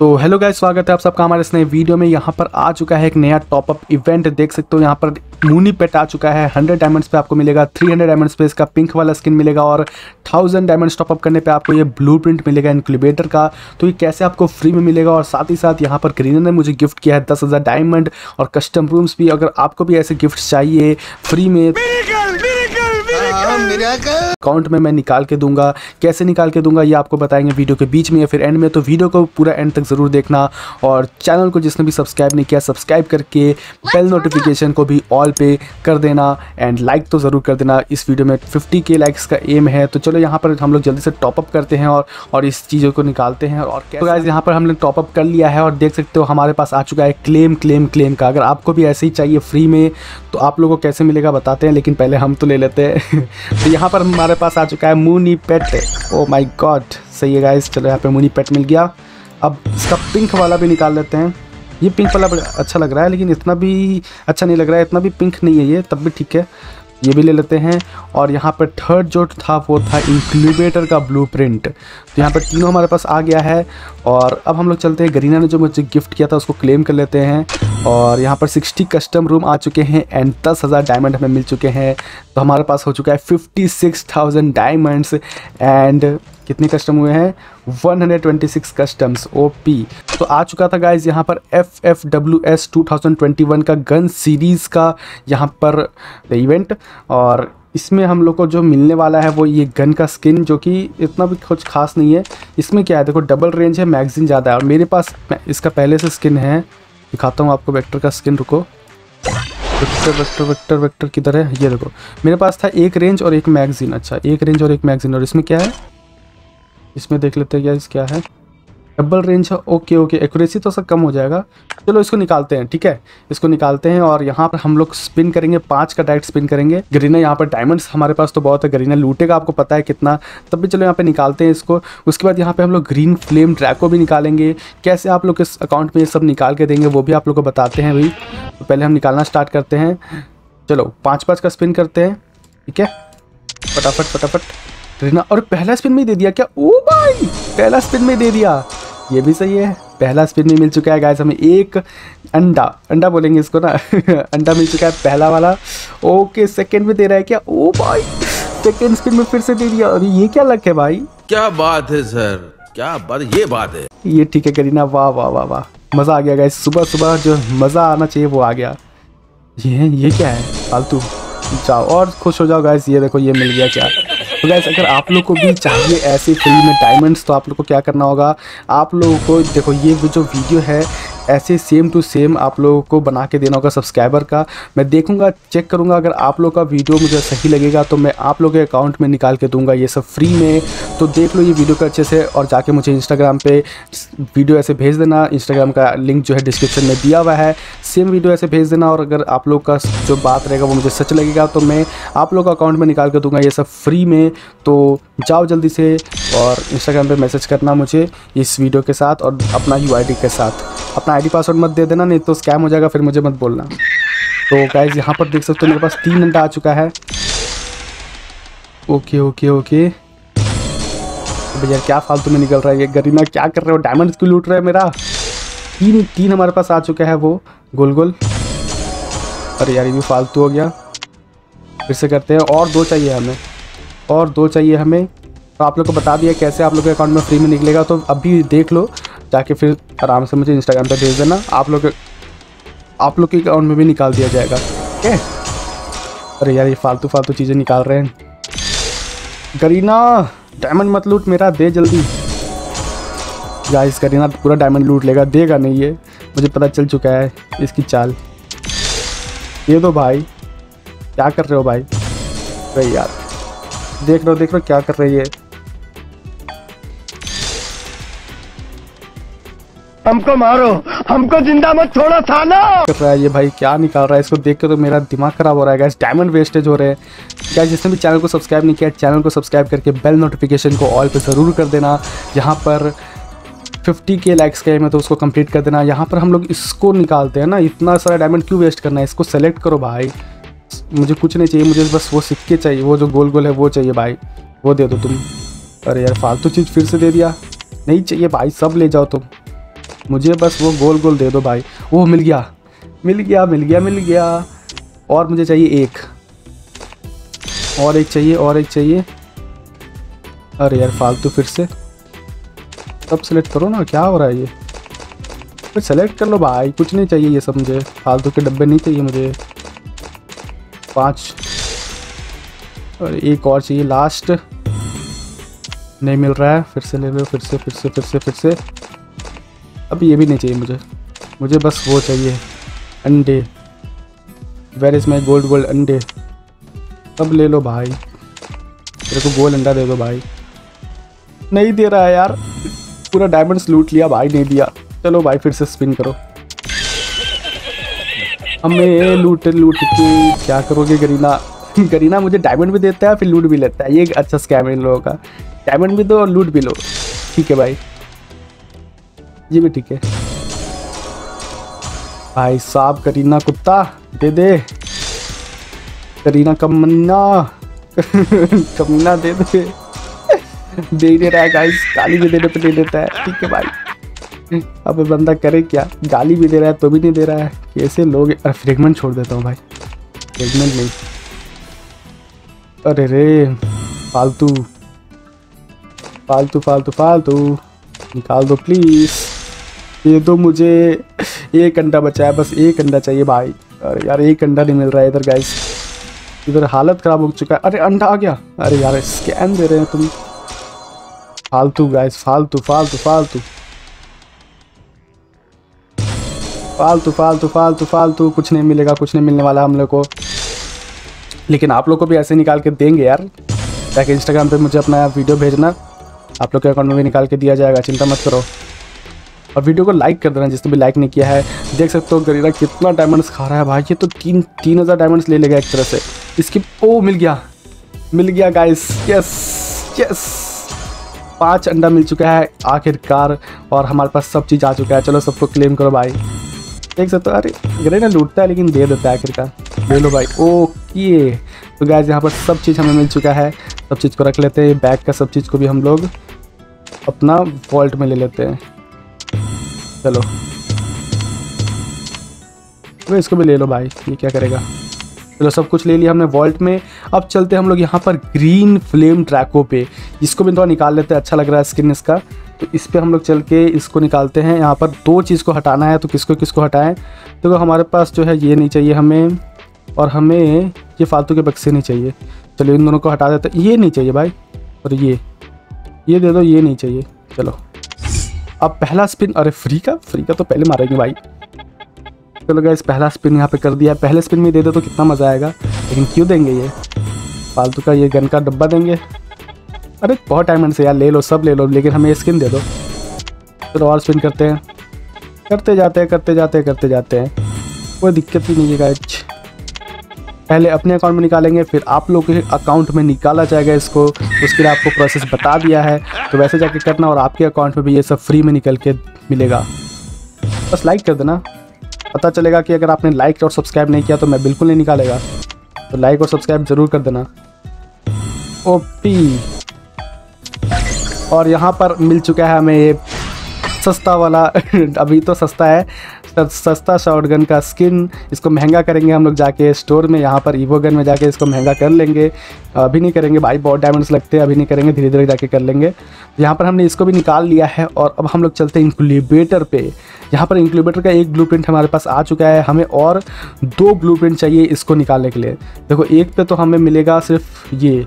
तो hello guys, स्वागत है आप सबका हमारे इस नए वीडियो में। यहाँ पर आ चुका है एक नया टॉपअप इवेंट देख सकते हो, यहाँ पर मूनी पेट आ चुका है। 100 डायमंड्स पे आपको मिलेगा 300 डायमंड्स पे इसका पिंक वाला स्किन मिलेगा और 1000 डायमंड्स टॉपअप करने पे आपको ये ब्लूप्रिंट मिलेगा इंक्यूबेटर का। तो ये कैसे आपको फ्री में मिलेगा और साथ ही साथ यहाँ पर ग्रीनर ने मुझे गिफ्ट किया है दस डायमंड और कस्टम रूम्स भी। अगर आपको भी ऐसे गिफ्ट चाहिए फ्री में अकाउंट में मैं निकाल के दूँगा। कैसे निकाल के दूँगा ये आपको बताएँगे वीडियो के बीच में या फिर एंड में। तो वीडियो को पूरा एंड तक ज़रूर देखना और चैनल को जिसने भी सब्सक्राइब नहीं किया सब्सक्राइब करके बेल नोटिफिकेशन को भी ऑल पे कर देना एंड लाइक तो ज़रूर कर देना। इस वीडियो में 50 के लाइक्स का एम है। तो चलो यहाँ पर हम लोग जल्दी से टॉपअप करते हैं और और इस चीज़ों को निकालते हैं और तो गाइज़ यहाँ पर हमने टॉपअप कर लिया है और देख सकते हो हमारे पास आ चुका है क्लेम क्लेम क्लेम का। अगर आपको भी ऐसे ही चाहिए फ्री में तो आप लोगों को कैसे मिलेगा बताते हैं लेकिन पहले हम तो ले लेते हैं। तो यहाँ पर हमारे पास आ चुका है मूनी पेट ओ माई गॉड सही है गाइस चलो यहाँ पर मूनी पेट मिल गया। अब इसका पिंक वाला भी निकाल लेते हैं। ये पिंक वाला अच्छा लग रहा है, लेकिन इतना भी अच्छा नहीं लग रहा है, इतना भी पिंक नहीं है ये, तब भी ठीक है। ये भी ले लेते हैं। और यहाँ पर थर्ड जो था, वो था इंक्यूबेटर का ब्लूप्रिंट तो यहाँ पर तीनों हमारे पास आ गया है। और अब हम लोग चलते हैं। गरीना ने जो मुझे गिफ्ट किया था, उसको क्लेम कर लेते हैं। और यहाँ पर 60 कस्टम रूम आ चुके हैं एंड दस हज़ार डायमंड हमें मिल चुके हैं। तो हमारे पास हो चुका है fifty six thousand diamonds and कितने कस्टम हुए हैं? 126 कस्टम्स ओपी तो आ चुका था गाइज़ यहाँ पर F F W S two का गन सीरीज़ का यहाँ पर इवेंट और इसमें हम लोग को जो मिलने वाला है वो ये गन का स्किन जो कि इतना भी कुछ खास नहीं है। इसमें क्या है, देखो डबल रेंज है मैगजीन ज़्यादा है। और मेरे पास इसका पहले से स्किन है। दिखाता हूँ आपको वेक्टर का स्किन रुको। वेक्टर वेक्टर वेक्टर वेक्टर किधर है? ये देखो। मेरे पास था एक रेंज और एक मैगजीन अच्छा एक रेंज और एक मैगजीन और इसमें क्या है? इसमें देख लेते हैं क्या क्या है। डबल रेंज है ओके ओके एक्यूरेसी तो सब कम हो जाएगा। चलो इसको निकालते हैं, ठीक है? इसको निकालते हैं और यहाँ पर हम लोग स्पिन करेंगे, पाँच का डायरेक्ट स्पिन करेंगे। गरीना यहाँ पर डायमंड्स हमारे पास तो बहुत है गरीना लूटेगा आपको पता है कितना। तब भी चलो यहाँ पे निकालते हैं इसको। उसके बाद यहाँ पे हम लोग ग्रीन फ्लेम ट्रैको भी निकालेंगे। कैसे आप लोग इस अकाउंट में ये सब निकाल के देंगे, वो भी आप लोग को बताते हैं भाई। तो पहले हम निकालना स्टार्ट करते हैं। चलो पाँच पाँच का स्पिन करते हैं, ठीक है? फटाफट फटाफट। रीना और पहला स्पिन में दे दिया क्या? ओ भाई पहला स्पिन में दे दिया। ये भी सही है पहला स्पिन में मिल चुका है गाइस हमें एक अंडा अंडा बोलेंगे इसको ना अंडा मिल चुका है पहला वाला। ओके सेकंड में दे रहा है क्या? ओ भाई सेकंड स्पिन में फिर से दे दिया। अरे ये क्या लक है भाई? क्या बात है सर क्या बात ये बात है। ये ठीक है करीना वाह वाह वाह वाह। मज़ा आ गया गाइस सुबह सुबह जो मज़ा आना चाहिए वो आ गया। ये ये क्या है? फालतू। जाओ और खुश हो जाओ गाइस ये देखो ये मिल गया क्या? तो गैस अगर आप लोग को भी चाहिए ऐसी फ्री में डायमंड्स तो आप लोग को क्या करना होगा? आप लोगों को, देखो, ये जो वीडियो है ऐसे सेम टू सेम आप लोगों को बना के देना होगा सब्सक्राइबर का। मैं देखूँगा चेक करूँगा, अगर आप लोग का वीडियो मुझे सही लगेगा तो मैं आप लोग के अकाउंट में निकाल के दूँगा ये सब फ्री में। तो देख लो ये वीडियो को अच्छे से और जाके मुझे इंस्टाग्राम पे वीडियो ऐसे भेज देना। इंस्टाग्राम का लिंक जो है डिस्क्रिप्शन में दिया हुआ है। सेम वीडियो ऐसे भेज देना और अगर आप लोग का जो बात रहेगा वो मुझे सच लगेगा तो मैं आप लोग का अकाउंट में निकाल के दूँगा ये सब फ्री में। तो जाओ जल्दी से और इंस्टाग्राम पे मैसेज करना मुझे इस वीडियो के साथ और अपना UID के साथ। अपना आईडी पासवर्ड मत दे देना, नहीं तो स्कैम हो जाएगा, फिर मुझे मत बोलना। तो गाइज़ यहाँ पर देख सकते हो मेरे पास तीन घंटा आ चुका है। ओके ओके ओके भैया क्या फालतू में निकल रहा है ये गरीना क्या कर रहे हो? डायमंड क्यों लूट रहे हैं मेरा? तीन तीन हमारे पास आ चुका है वो, गोल गोल। अरे यार, ये भी फालतू हो गया। फिर से करते हैं, और दो चाहिए हमें। और दो चाहिए हमें। तो आप लोग को बता दिया कैसे आप लोग के अकाउंट में फ्री में निकलेगा तो अभी देख लो। जाके फिर आराम से मुझे इंस्टाग्राम पे भेज देना। आप लोग आप लोग के अकाउंट में भी निकाल दिया जाएगा। ठीक है? अरे यार, ये फालतू फालतू चीज़ें निकाल रहे हैं। गरीना डायमंड मत लूट मेरा, दे जल्दी। गाइस करीना पूरा डायमंड लूट लेगा, देगा नहीं ये। मुझे पता चल चुका है इसकी चाल। ये दो भाई, क्या कर रहे हो भाई? अरे यार, देख रहे हो, देख रहे हो क्या कर रही है? हमको मारो। हमको ज़िंदा मत छोड़ो है ये भाई, क्या निकाल रहा है? इसको देख के तो मेरा दिमाग खराब हो रहा है गैस डायमंड वेस्टेज हो रहे हैं। क्या जिसने भी चैनल को सब्सक्राइब नहीं किया चैनल को सब्सक्राइब करके बेल नोटिफिकेशन को ऑल पे ज़रूर कर देना। यहाँ पर 50 के लाइक्स का है तो उसको कंप्लीट कर देना। यहाँ पर हम लोग इसको निकालते हैं ना। इतना सारा डायमंड क्यों वेस्ट करना है? इसको सेलेक्ट करो भाई। मुझे कुछ नहीं चाहिए, मुझे बस वो सिक्के चाहिए, वो जो गोल गोल है, वो चाहिए भाई। वो दे दो तुम। अरे यार, फालतू चीज़ फिर से दे दिया। नहीं चाहिए भाई, सब ले जाओ तुम। मुझे बस वो गोल गोल दे दो भाई। वो मिल गया। मिल गया मिल गया मिल गया। और मुझे चाहिए एक। और एक चाहिए, और एक चाहिए। अरे यार, फालतू फिर से। सब सेलेक्ट करो ना, क्या हो रहा है ये? फिर सेलेक्ट कर लो भाई, कुछ नहीं चाहिए ये सब मुझे। फालतू के डब्बे नहीं चाहिए मुझे। पाँच। और एक और चाहिए लास्ट नहीं मिल रहा है। फिर से ले लो, फिर से फिर से फिर से फिर से। अब ये भी नहीं चाहिए मुझे। मुझे बस वो चाहिए, अंडे। Where is my gold gold अंडे? अब ले लो भाई। मेरे को गोल्ड अंडा दे दो भाई। नहीं दे रहा है यार। पूरा डायमंड्स लूट लिया भाई, नहीं दिया। चलो भाई, फिर से स्पिन करो। हमें लूट लूट के क्या करोगे गरीना? गरीना मुझे डायमंड भी देता है, फिर लूट भी लेता है। ये अच्छा स्कैम है इन लोगों का। डायमंड भी दो और लूट भी लो। ठीक है भाई। ये भी ठीक है। भाई साहब, करीना कुत्ता, दे दे। करीना कमन्ना। कमीना दे दे। दे ही नहीं रहा है गाइस गाली भी देने पे दे देता है। ठीक है भाई। अब बंदा करे क्या? गाली भी दे रहा है तो भी नहीं दे रहा है। कैसे लोग अरे फ्रेगमेंट छोड़ देता हूँ भाई। फ्रेगमेंट नहीं। अरे रे, फालतू। फालतू फालतू फालतू। निकाल दो प्लीज़ ये तो मुझे एक अंडा बचा है, बस एक अंडा चाहिए भाई। अरे यार, एक अंडा नहीं मिल रहा है इधर गाइस इधर हालत ख़राब हो चुका है। अरे अंडा आ गया। अरे यार स्कैन दे रहे हैं तुम। फालतू गाइस फालतू फालतू फालतू। फालतू फालतू फालतू फालतू। कुछ नहीं मिलेगा, कुछ नहीं मिलने वाला हम लोग को। लेकिन आप लोग को भी ऐसे निकाल के देंगे यार। ताकि इंस्टाग्राम पे मुझे अपना वीडियो भेजना। आप लोग के अकाउंट में भी निकाल के दिया जाएगा, चिंता मत करो। और वीडियो को लाइक कर देना, जिसने भी लाइक नहीं किया है। देख सकते हो गरीरा कितना डायमंड्स खा रहा है भाई। ये तो तीन तीन हज़ार डायमंड्स ले लेगा एक तरह से। इसकी, ओ, मिल गया। मिल गया गाइस यस यस पाँच अंडा मिल चुका है आखिरकार, और हमारे पास सब चीज़ आ चुका है। चलो सबको क्लेम करो भाई देख सकते हो, अरे गरीना लूटता है, लेकिन दे देता है आखिरकार। ले लो भाई ओके तो गाइस यहाँ पर सब चीज़ हमें मिल चुका है। सब चीज़ को रख लेते हैं। बैग का सब चीज़ को भी हम लोग अपना वॉल्ट में ले लेते हैं। चलो। तो इसको भी ले लो भाई, ये क्या करेगा? चलो, सब कुछ ले लिया हमने वॉल्ट में। अब चलते हम लोग यहाँ पर ग्रीन फ्लेम ट्रैको पे। इसको भी थोड़ा निकाल लेते हैं अच्छा लग रहा है स्किन इसका। तो इस पर हम लोग चल के इसको निकालते हैं। यहाँ पर दो चीज़ को हटाना है तो किसको किसको हटाएँ? तो हमारे पास जो है ये नहीं चाहिए हमें, और हमें ये फालतू के बक्से नहीं चाहिए। चलो, इन दोनों को हटा देते ये नहीं चाहिए भाई, और ये। ये दे दो, ये नहीं चाहिए। चलो। अब पहला स्पिन अरे फ्री का? फ्री का तो पहले मारेंगे भाई। चलो गैस पहला स्पिन यहाँ पे कर दिया पहले स्पिन में दे दो तो कितना मज़ा आएगा। लेकिन क्यों देंगे ये? फालतू का ये गन का डब्बा देंगे। अरे बहुत टाइम से यार, ले लो, सब ले लो, लेकिन हमें स्किन दे दो। चलो और स्पिन करते हैं। करते जाते हैं, करते जाते हैं, करते जाते हैं। कोई दिक्कत ही नहीं है पहले अपने अकाउंट में निकालेंगे, फिर आप लोग के अकाउंट में निकाला जाएगा इसको। उसके लिए आपको प्रोसेस बता दिया है। तो वैसे जाके करना और आपके अकाउंट में भी ये सब फ्री में निकल के मिलेगा। बस लाइक कर देना। पता चलेगा कि अगर आपने लाइक और सब्सक्राइब नहीं किया तो मैं बिल्कुल नहीं निकालेगा। तो लाइक और सब्सक्राइब ज़रूर कर देना। ओपी। और यहाँ पर मिल चुका है हमें ये सस्ता वाला, अभी तो सस्ता है सस्ता शॉर्ट गन का स्किन इसको महँगा करेंगे हम लोग जाके स्टोर में, यहाँ पर ईवो गन में जाके इसको महँगा कर लेंगे। अभी नहीं करेंगे, भाई बहुत डायमंड्स लगते हैं, अभी नहीं करेंगे, धीरे धीरे जाके कर लेंगे। यहाँ पर हमने इसको भी निकाल लिया है और अब हम लोग चलते हैं इंक्यूबेटर पे। यहाँ पर इंक्यूबेटर का एक ब्लू हमारे पास आ चुका है, हमें और दो ब्लू चाहिए इसको निकालने के लिए। देखो, एक पे तो हमें मिलेगा सिर्फ़ ये,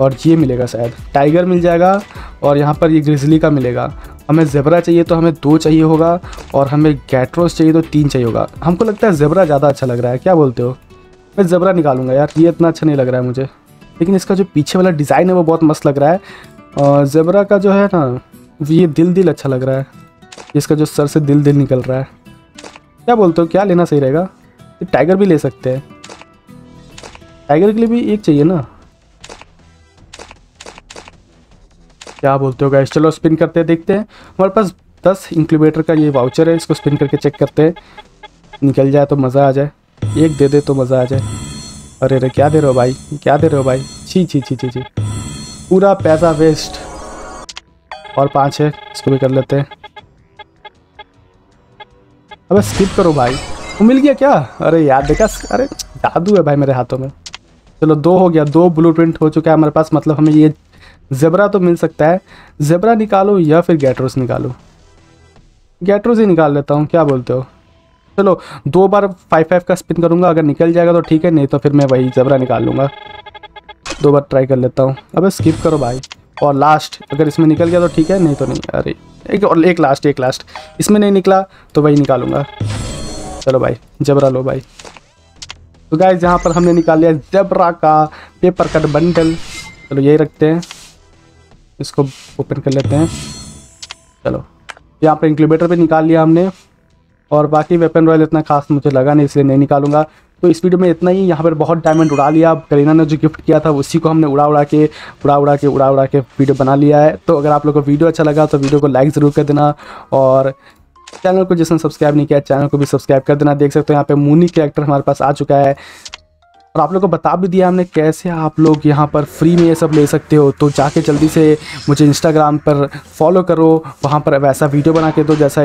और ये मिलेगा शायद। टाइगर मिल जाएगा और यहाँ पर ये ग्रिजली का मिलेगा। हमें जेबरा चाहिए तो हमें दो चाहिए होगा और हमें गैट्रोस चाहिए तो तीन चाहिए होगा। हमको लगता है जेबरा ज़्यादा अच्छा लग रहा है, क्या बोलते हो? मैं जेबरा निकालूँगा यार, ये इतना अच्छा नहीं लग रहा है मुझे। लेकिन इसका जो पीछे वाला डिज़ाइन है वो बहुत मस्त लग रहा है। और जेबरा का जो है ना, ये दिल दिल अच्छा लग रहा है। इसका जो सर से दिल दिल निकल रहा है। क्या बोलते हो, क्या लेना सही रहेगा? टाइगर भी ले सकते हैं। टाइगर के लिए भी एक चाहिए ना? क्या बोलते हो गाइस चलो स्पिन करते हैं, देखते हैं। हमारे पास दस इंक्यूबेटर का ये वाउचर है, इसको स्पिन करके चेक करते हैं। निकल जाए तो मज़ा आ जाए। एक दे दे तो मज़ा आ जाए। अरे अरे, क्या दे रहे हो भाई? क्या दे रहे हो भाई? छी छी छी छी छी। पूरा पैसा वेस्ट और पाँच है, इसको भी कर लेते हैं। अबे स्किप करो भाई। वो मिल गया क्या? अरे यार, देखा, अरे जादू है भाई मेरे हाथों में। चलो दो हो गया, दो ब्लू प्रिंट हो चुका है हमारे पास। मतलब हमें ये जेबरा तो मिल सकता है। जेबरा निकालो या फिर गैट्रोस निकालो। गैट्रोस ही निकाल लेता हूँ, क्या बोलते हो? चलो, दो बार फाइव फाइव का स्पिन करूँगा, अगर निकल जाएगा तो ठीक है, नहीं तो फिर मैं वही जबरा निकाल लूँगा। दो बार ट्राई कर लेता हूँ। अब स्किप करो भाई। और लास्ट अगर इसमें निकल गया तो ठीक है, नहीं तो नहीं। अरे, एक और, एक लास्ट एक लास्ट इसमें नहीं निकला तो वही निकालूँगा। चलो भाई, जबरा लो भाई। तो गाइज़ यहाँ पर हमने निकाल लिया जबरा का पेपर कट बंडल चलो यही रखते हैं। इसको ओपन कर लेते हैं। चलो। यहाँ पर इंक्यूबेटर भी निकाल लिया हमने। और बाकी वेपन रॉयल इतना खास मुझे लगा नहीं, इसलिए नहीं निकालूँगा। तो इस वीडियो में इतना ही। यहाँ पर बहुत डायमंड उड़ा लिया। करीना ने जो गिफ्ट किया था, उसी को हमने उड़ा उड़ा के उड़ा उड़ा के उड़ा उड़ा के वीडियो बना लिया है। तो अगर आप लोग को वीडियो अच्छा लगा तो वीडियो को लाइक ज़रूर कर देना। और चैनल को जिसने सब्सक्राइब नहीं किया चैनल को भी सब्सक्राइब कर देना। देख सकते हो यहाँ पे मूनी कैरेक्टर हमारे पास आ चुका है। और आप लोग को बता भी दिया हमने कैसे आप लोग यहाँ पर फ्री में ये सब ले सकते हो। तो जाके जल्दी से मुझे इंस्टाग्राम पर फॉलो करो। वहाँ पर वैसा वीडियो बना के दो जैसा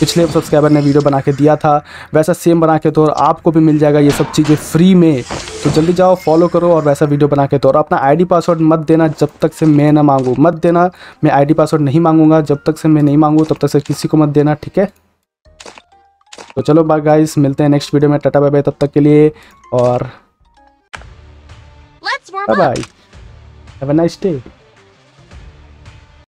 पिछले सब्सक्राइबर ने वीडियो बना के दिया था, वैसा सेम बना के दो और आपको भी मिल जाएगा ये सब चीज़ें फ्री में। तो जल्दी जाओ फॉलो करो और वैसा वीडियो बना के दो। और अपना आईडी पासवर्ड मत देना जब तक से मैं ना मांगूँ। मत देना, मैं आईडी पासवर्ड नहीं मांगूँगा। जब तक से मैं नहीं मांगूँ, तब तक से किसी को मत देना, ठीक है? तो चलो बाय गाइस मिलते हैं नेक्स्ट वीडियो में। टाटा बाय बाय तब तक के लिए और Let's warm Bye-bye. up. Have a nice day.